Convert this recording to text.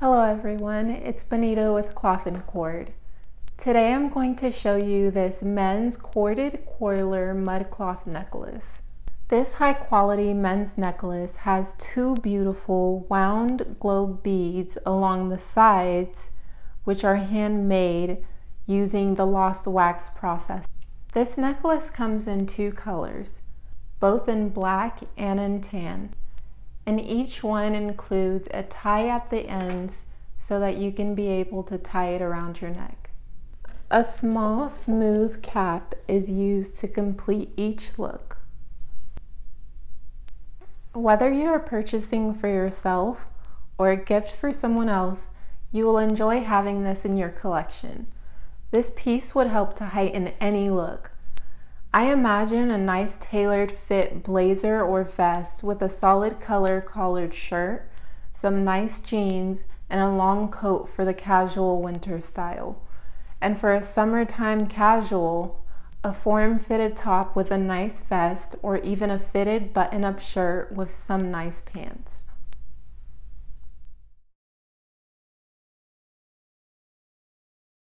Hello everyone, it's Bonita with Cloth and Cord. Today I'm going to show you this men's corded coiler mud cloth necklace. This high quality men's necklace has two beautiful wound globe beads along the sides which are handmade using the lost wax process. This necklace comes in two colors, both in black and in tan and each one includes a tie at the ends so that you can be able to tie it around your neck. A small smooth cap is used to complete each look. Whether you are purchasing for yourself or a gift for someone else, you will enjoy having this in your collection. This piece would help to heighten any look, I imagine a nice tailored fit blazer or vest with a solid color collared shirt, some nice jeans, and a long coat for the casual winter style. And for a summertime casual, a form fitted top with a nice vest or even a fitted button up shirt with some nice pants.